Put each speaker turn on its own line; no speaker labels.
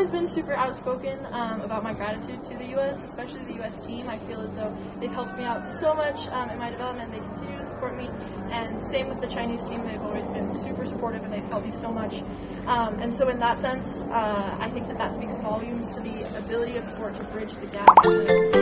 always been super outspoken um, about my gratitude to the U.S., especially the U.S. team. I feel as though they've helped me out so much um, in my development. They continue to support me, and same with the Chinese team. They've always been super supportive and they've helped me so much. Um, and so, in that sense, uh, I think that that speaks volumes to the ability of sport to bridge the gap